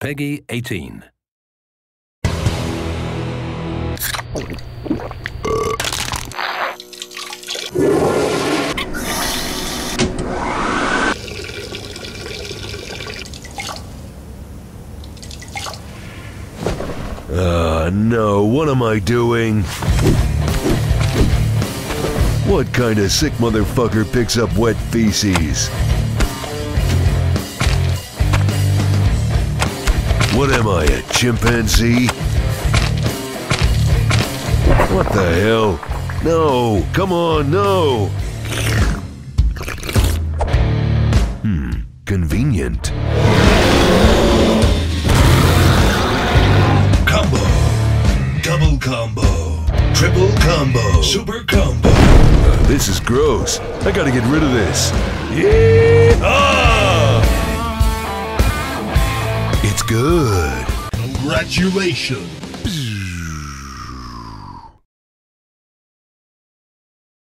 PEGI 18. Ah, no, what am I doing? What kind of sick motherfucker picks up wet feces? What am I, a chimpanzee? What the hell? No, come on, no! Hmm, convenient. Combo. Double combo. Triple combo. Super combo. This is gross. I gotta get rid of this. Yeah! Good. Congratulations.